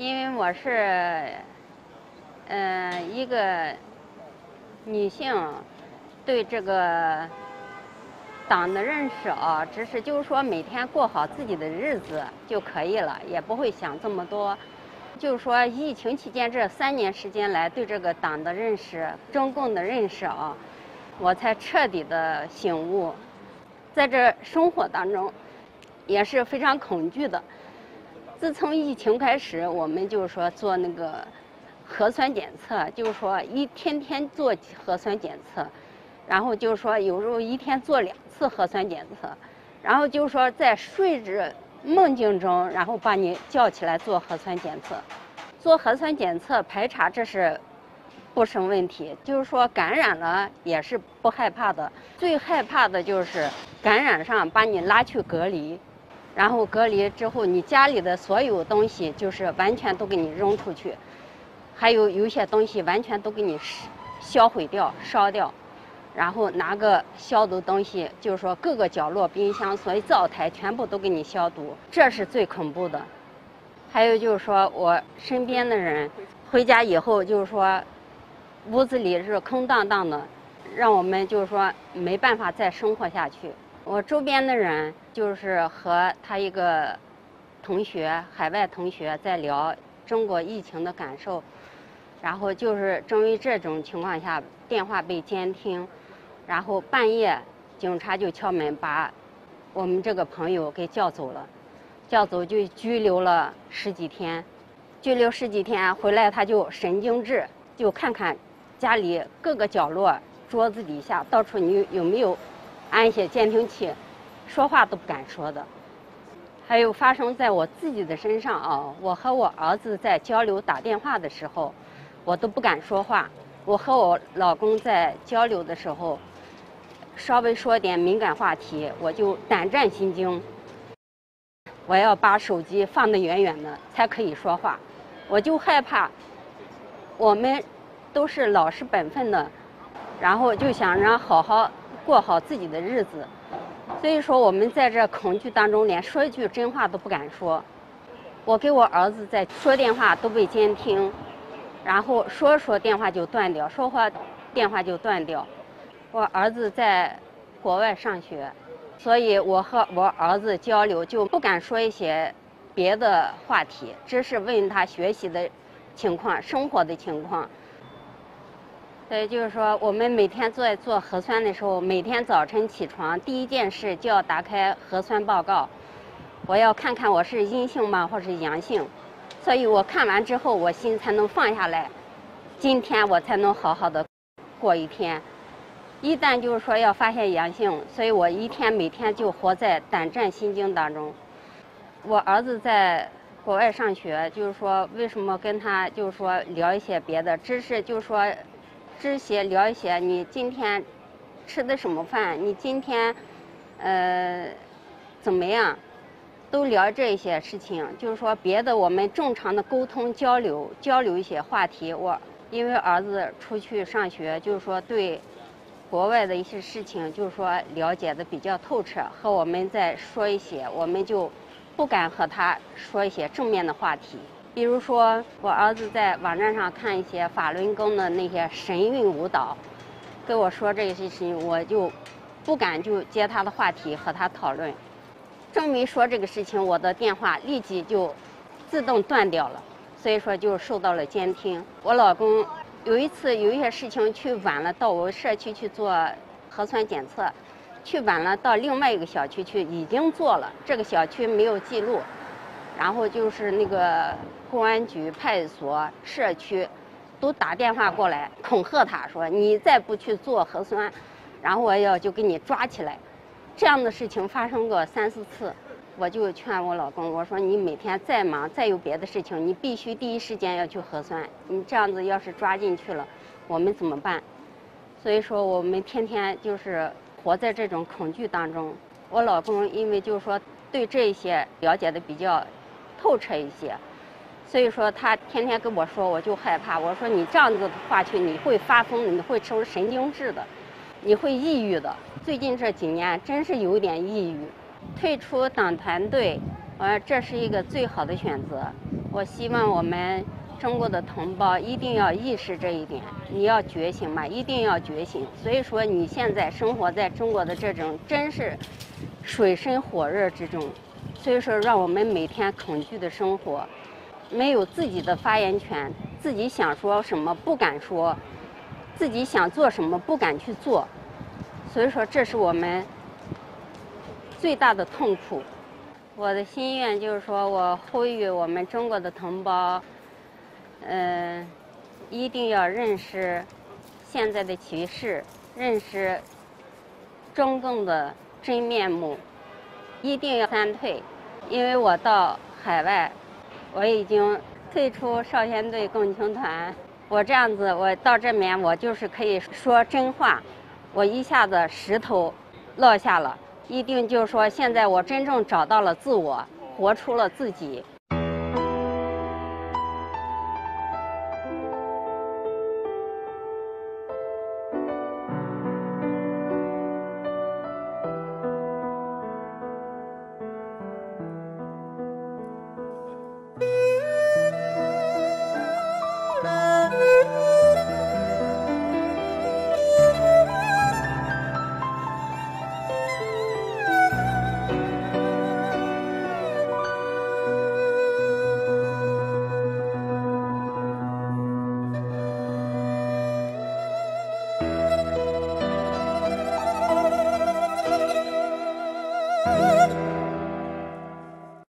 因为我是，呃，一个女性，对这个党的认识啊，只是就是说每天过好自己的日子就可以了，也不会想这么多。就是说疫情期间这三年时间来，对这个党的认识、中共的认识啊，我才彻底的醒悟。在这生活当中，也是非常恐惧的。自从疫情开始，我们就是说做那个核酸检测，就是说一天天做核酸检测，然后就是说有时候一天做两次核酸检测，然后就是说在睡着梦境中，然后把你叫起来做核酸检测，做核酸检测排查这是不成问题，就是说感染了也是不害怕的，最害怕的就是感染上把你拉去隔离。然后隔离之后，你家里的所有东西就是完全都给你扔出去，还有有些东西完全都给你烧销毁掉、烧掉，然后拿个消毒东西，就是说各个角落、冰箱、所以灶台全部都给你消毒，这是最恐怖的。还有就是说我身边的人回家以后，就是说屋子里是空荡荡的，让我们就是说没办法再生活下去。我周边的人就是和他一个同学，海外同学在聊中国疫情的感受，然后就是正于这种情况下，电话被监听，然后半夜警察就敲门把我们这个朋友给叫走了，叫走就拘留了十几天，拘留十几天回来他就神经质，就看看家里各个角落、桌子底下到处你有没有。安一些监听器，说话都不敢说的。还有发生在我自己的身上啊，我和我儿子在交流打电话的时候，我都不敢说话。我和我老公在交流的时候，稍微说点敏感话题，我就胆战心惊。我要把手机放得远远的才可以说话，我就害怕。我们都是老实本分的，然后就想让好好。过好自己的日子，所以说我们在这恐惧当中，连说一句真话都不敢说。我给我儿子在说电话都被监听，然后说说电话就断掉，说话电话就断掉。我儿子在国外上学，所以我和我儿子交流就不敢说一些别的话题，只是问他学习的情况、生活的情况。所以，就是说，我们每天做做核酸的时候，每天早晨起床第一件事就要打开核酸报告，我要看看我是阴性吗，或是阳性，所以我看完之后，我心才能放下来，今天我才能好好的过一天。一旦就是说要发现阳性，所以我一天每天就活在胆战心惊当中。我儿子在国外上学，就是说为什么跟他就是说聊一些别的知识，就是说。这些聊一些，你今天吃的什么饭？你今天呃怎么样？都聊这些事情，就是说别的我们正常的沟通交流交流一些话题。我因为儿子出去上学，就是说对国外的一些事情，就是说了解的比较透彻，和我们再说一些，我们就不敢和他说一些正面的话题。比如说，我儿子在网站上看一些法轮功的那些神韵舞蹈，跟我说这些事情，我就不敢就接他的话题和他讨论。正没说这个事情，我的电话立即就自动断掉了，所以说就受到了监听。我老公有一次有一些事情去晚了，到我社区去做核酸检测，去晚了到另外一个小区去已经做了，这个小区没有记录，然后就是那个。公安局、派出所、社区都打电话过来恐吓他，说你再不去做核酸，然后我要就给你抓起来。这样的事情发生过三四次，我就劝我老公，我说你每天再忙再有别的事情，你必须第一时间要去核酸。你这样子要是抓进去了，我们怎么办？所以说我们天天就是活在这种恐惧当中。我老公因为就是说对这些了解的比较透彻一些。所以说他天天跟我说，我就害怕。我说你这样子的话去，你会发疯，你会成神经质的，你会抑郁的。最近这几年真是有点抑郁，退出党团队，我说这是一个最好的选择。我希望我们中国的同胞一定要意识这一点，你要觉醒嘛，一定要觉醒。所以说你现在生活在中国的这种真是水深火热之中，所以说让我们每天恐惧的生活，没有自己的发言权，自己想说什么不敢说，自己想做什么不敢去做，所以说这是我们最大的痛苦。我的心愿就是说，我呼吁我们中国的同胞，嗯，一定要认识现在的局势，认识中共的真面目，一定要三退。因为我到海外，我已经退出少先队共青团，我这样子，我到这面我就是可以说真话，我一下子石头落下了。一定就是说，现在我真正找到了自我，活出了自己。